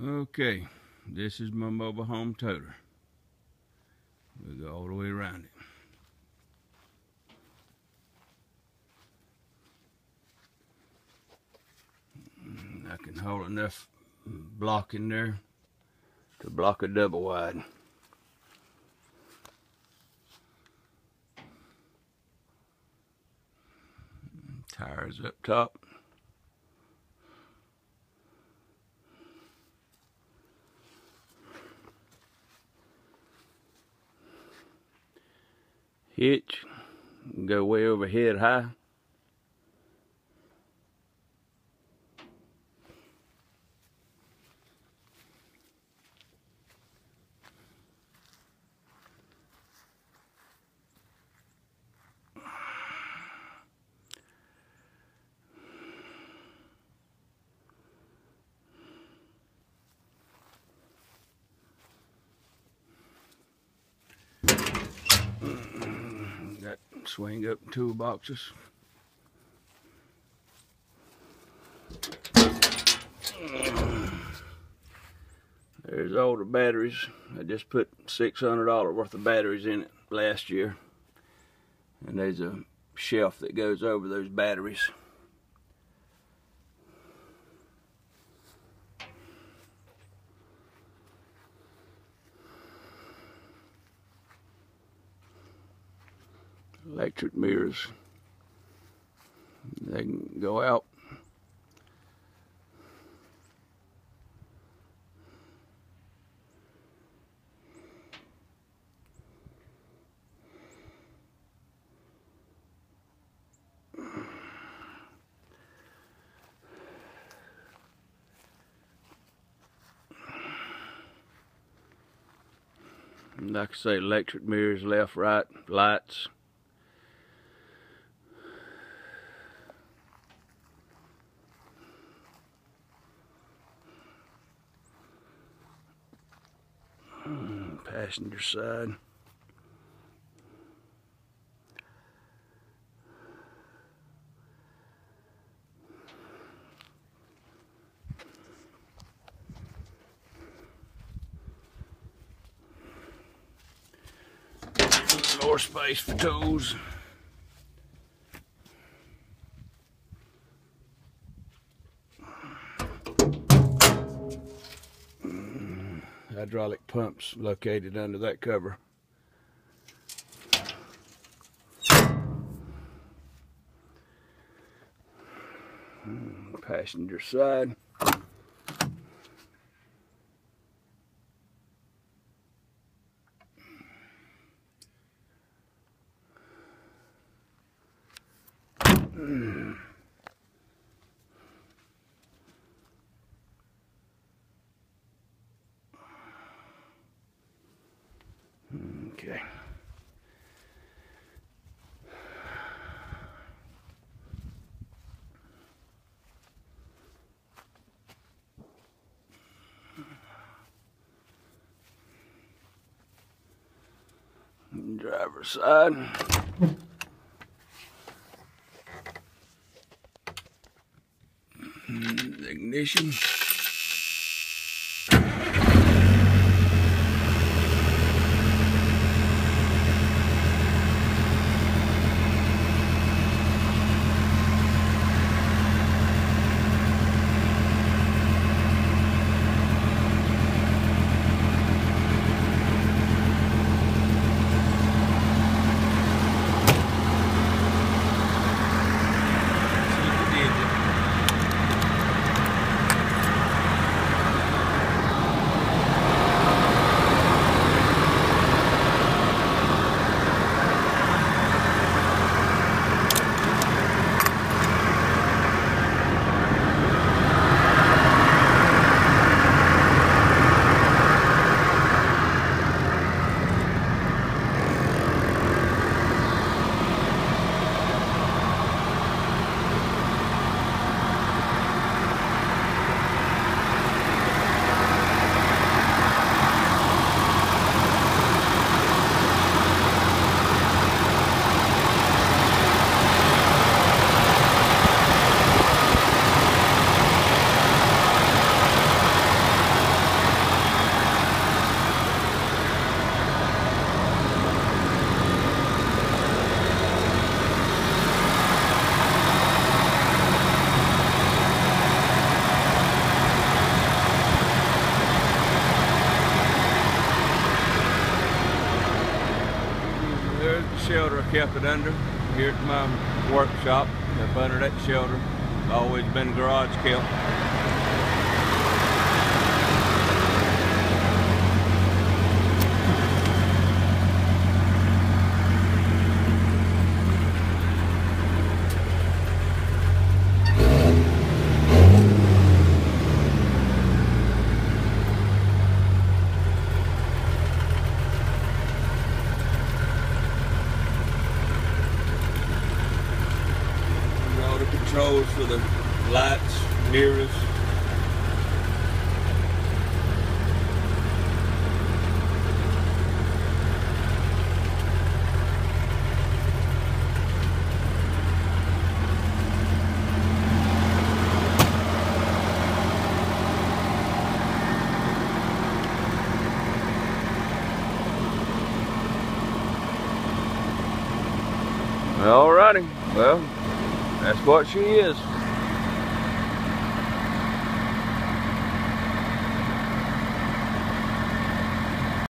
Okay, this is my mobile home toter. We'll go all the way around it. I can hold enough block in there to block a double wide. Tires up top. Hitch, go way over head high. Swing up toolboxes. There's all the batteries. I just put $600 worth of batteries in it last year. And there's a shelf that goes over those batteries. Electric mirrors. They can go out. like I say, electric mirrors, left, right, lights. Passenger side. More space for toes. Hydraulic pumps located under that cover. Hmm, passenger side. Okay. Driver's side. Ignition. Shelter I kept it under here at my workshop. Up under that shelter. Always been garage kept. all the lights, mirrors. Alrighty, well, that's what she is.